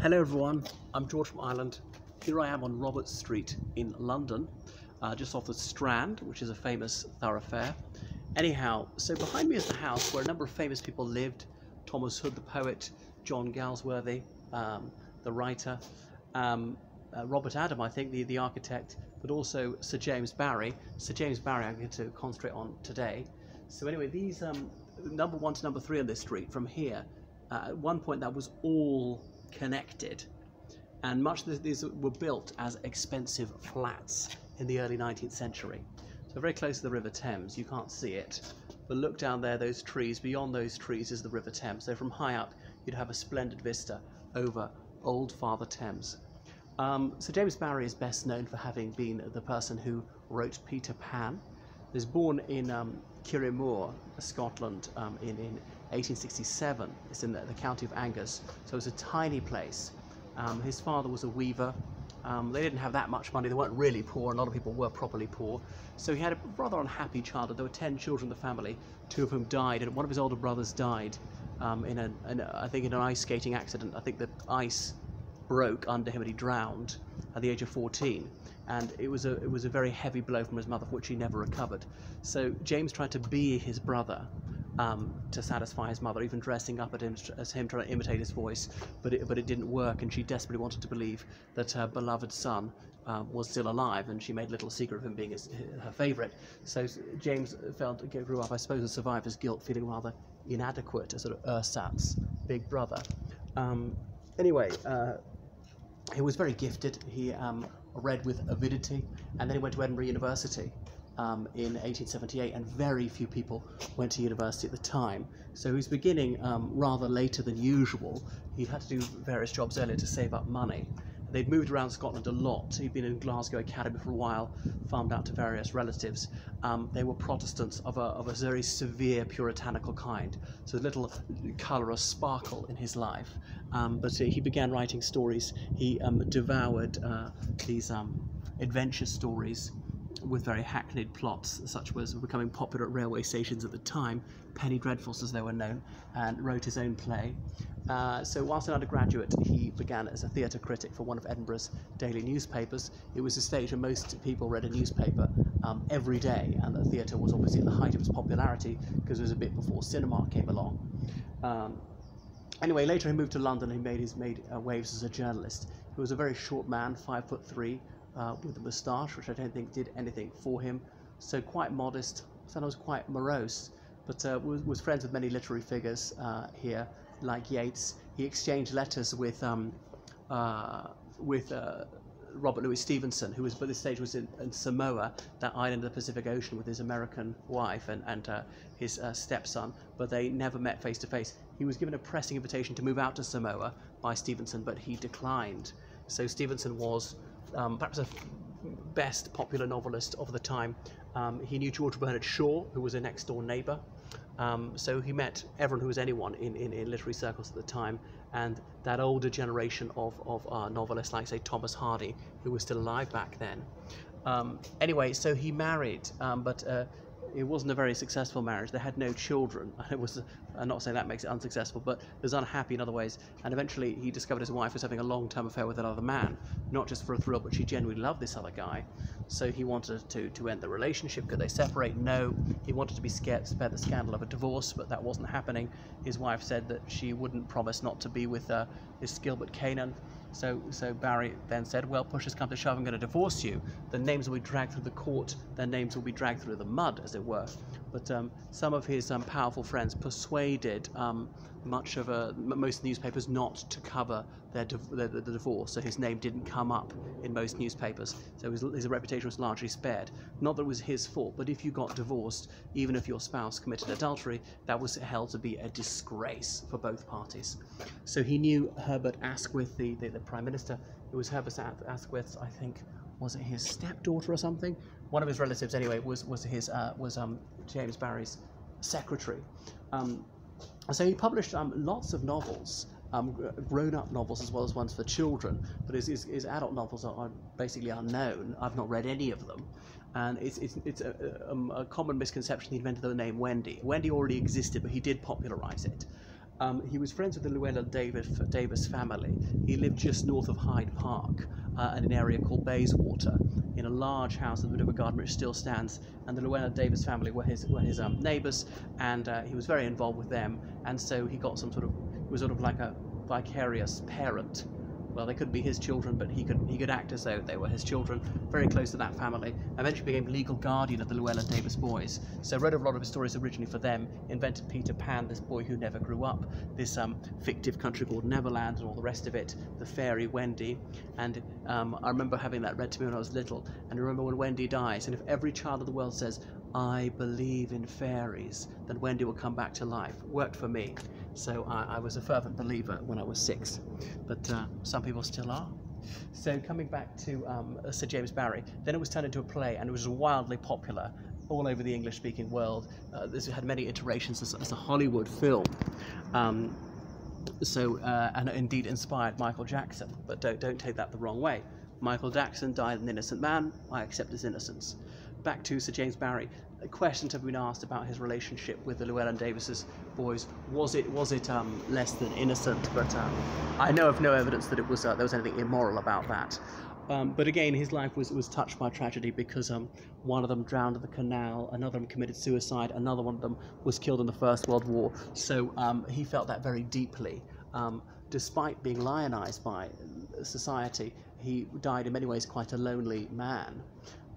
Hello everyone, I'm George from Ireland. Here I am on Robert Street in London, uh, just off the Strand, which is a famous thoroughfare. Anyhow, so behind me is the house where a number of famous people lived. Thomas Hood, the poet, John Galsworthy, um, the writer, um, uh, Robert Adam, I think, the, the architect, but also Sir James Barrie. Sir James Barrie I'm going to concentrate on today. So anyway, these um, number one to number three on this street from here, uh, at one point that was all connected. And much of these were built as expensive flats in the early 19th century. So very close to the River Thames, you can't see it. But look down there, those trees, beyond those trees is the River Thames. So from high up, you'd have a splendid vista over Old Father Thames. Um, Sir James Barrie is best known for having been the person who wrote Peter Pan. He was born in um, Kirriemuir, Scotland, um, in, in 1867. It's in the, the, county of Angus, so it's a tiny place. Um, his father was a weaver. Um, they didn't have that much money. They weren't really poor. A lot of people were properly poor. So he had a rather unhappy childhood. There were 10 children in the family, two of whom died, and one of his older brothers died um, in, a, in a, I think, in an ice skating accident. I think the ice broke under him and he drowned at the age of 14 and it was a it was a very heavy blow from his mother for which he never recovered so James tried to be his brother um, to satisfy his mother, even dressing up at him, as him trying to imitate his voice, but it, but it didn't work, and she desperately wanted to believe that her beloved son um, was still alive, and she made little secret of him being his, her favourite. So James felt grew up, I suppose, a survivor's guilt, feeling rather inadequate as sort of ersatz big brother. Um, anyway, uh, he was very gifted. He um, read with avidity, and then he went to Edinburgh University um, in 1878, and very few people went to university at the time. So he was beginning um, rather later than usual. He had to do various jobs earlier to save up money. They'd moved around Scotland a lot. He'd been in Glasgow Academy for a while, farmed out to various relatives. Um, they were Protestants of a, of a very severe puritanical kind, so little colour or sparkle in his life. Um, but he began writing stories. He um, devoured uh, these adventure stories with very hackneyed plots, such as becoming popular at railway stations at the time, penny dreadfuls as they were known, and wrote his own play. Uh, so whilst an undergraduate, he began as a theatre critic for one of Edinburgh's daily newspapers. It was a stage where most people read a newspaper um, every day, and the theatre was obviously at the height of its popularity because it was a bit before cinema came along. Um, anyway, later he moved to London. He made his made uh, waves as a journalist. He was a very short man, five foot three, uh, with a moustache, which I don't think did anything for him. So quite modest, sometimes quite morose, but uh, was, was, friends with many literary figures uh, here, like Yeats. He exchanged letters with um, uh, with uh, Robert Louis Stevenson, who was by this stage was in, in, Samoa, that island of the Pacific Ocean, with his American wife and, and uh, his stepson, but they never met face to face. He was given a pressing invitation to move out to Samoa by Stevenson, but he declined. So Stevenson was um, perhaps the best popular novelist of the time. Um, he knew George Bernard Shaw, who was a next door neighbour. Um, so he met everyone who was anyone in, in, in, literary circles at the time, and that older generation of, of uh, novelists, like, say, Thomas Hardy, who was still alive back then. Um, anyway, so he married, um, but uh, it wasn't a very successful marriage. They had no children. It was, I'm not saying that makes it unsuccessful, but it was unhappy in other ways. And eventually, he discovered his wife was having a long-term affair with another man, not just for a thrill, but she genuinely loved this other guy. So he wanted to to end the relationship. Could they separate? No. He wanted to be scared, spare the scandal of a divorce, but that wasn't happening. His wife said that she wouldn't promise not to be with uh, Gilbert Cannan. So, so Barrie then said, well, push has come to shove, I'm going to divorce you. The names will be dragged through the court, their names will be dragged through the mud, as it were. But um, some of his um, powerful friends persuaded um, much of a, most newspapers not to cover their, the divorce, so his name didn't come up in most newspapers. So his, his reputation was largely spared. Not that it was his fault, but if you got divorced, even if your spouse committed adultery, that was held to be a disgrace for both parties. So he knew Herbert Asquith, the, the, the Prime Minister. It was Herbert Asquith, I think, was it his stepdaughter or something? One of his relatives, anyway, was was his uh, was um, James Barrie's secretary. Um, so he published um, lots of novels, um, grown-up novels as well as ones for children. But his, his, his adult novels are, are, basically unknown. I've not read any of them, and it's it's, it's a, a, um, a, common misconception he invented the name Wendy. Wendy already existed, but he did popularize it. Um, he was friends with the Llewelyn Davies, Davis family. He lived just north of Hyde Park uh, in an area called Bayswater, in a large house in the middle of a garden which still stands. And the Llewelyn Davies family were his were his um, neighbours, and uh, he was very involved with them. And so he got some sort of was sort of like a vicarious parent well, they could be his children, but he could he could act as though they were his children. Very close to that family. Eventually became legal guardian of the Llewelyn Davies boys. So wrote a lot of his stories originally for them. Invented Peter Pan, this boy who never grew up. This um, fictive country called Neverland and all the rest of it. The fairy Wendy. And um, I remember having that read to me when I was little. And I remember when Wendy dies. And if every child of the world says, I believe in fairies, then Wendy will come back to life. Worked for me. So I, I was a fervent believer when I was six. But uh, some people still are. So coming back to um, Sir James Barrie, then it was turned into a play and it was wildly popular all over the English-speaking world. Uh, this had many iterations as, as a Hollywood film. Um, so uh, and indeed inspired Michael Jackson, but don't don't take that the wrong way. Michael Jackson died an innocent man. I accept his innocence back to Sir James Barrie. questions have been asked about his relationship with the Llewelyn Davies's boys. Was it was it um, less than innocent? But um, I know of no evidence that it was uh, there was anything immoral about that. Um, but again, his life was, was touched by tragedy because um, one of them drowned in the canal, another of them committed suicide, another one of them was killed in the First World War. So um, he felt that very deeply. Um, despite being lionized by society, he died in many ways quite a lonely man.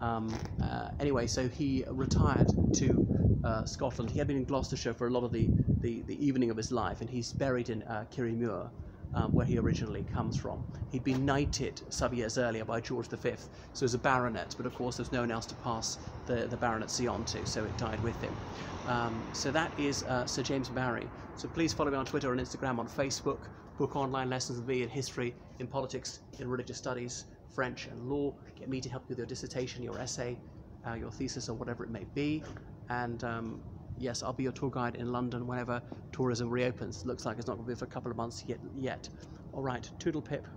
Um, uh, anyway, so he retired to uh, Scotland. He had been in Gloucestershire for a lot of the, the, the evening of his life, and he's buried in uh, Kirriemuir, um, where he originally comes from. He'd been knighted some years earlier by George V, so as a baronet, but of course there's no one else to pass the, the baronetcy on to, so it died with him. Um, so that is uh, Sir James Barrie. So please follow me on Twitter and Instagram, on Facebook, book online lessons with me in history, in politics, in religious studies, French and law. Get me to help you with your dissertation, your essay, uh, your thesis, or whatever it may be. And um, yes, I'll be your tour guide in London whenever tourism reopens. Looks like it's not going to be for a couple of months yet. yet. All right, toodle pip.